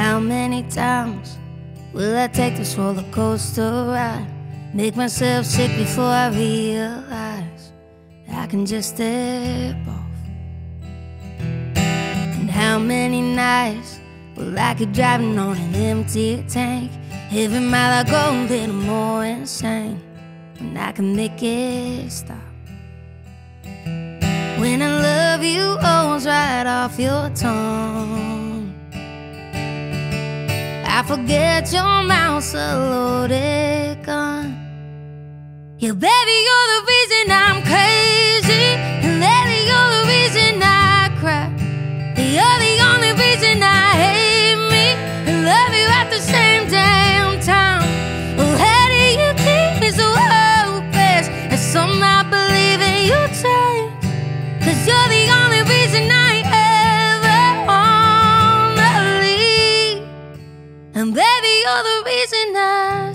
how many times will I take this roller coaster ride? Make myself sick before I realize I can just step off. And how many nights will I keep driving on an empty tank? Every mile I go, a little more insane. And I can make it stop. When I love you, always right off your tongue. I forget your mouth's a loaded gun. Yeah, baby, you're the reason And baby, you're the reason I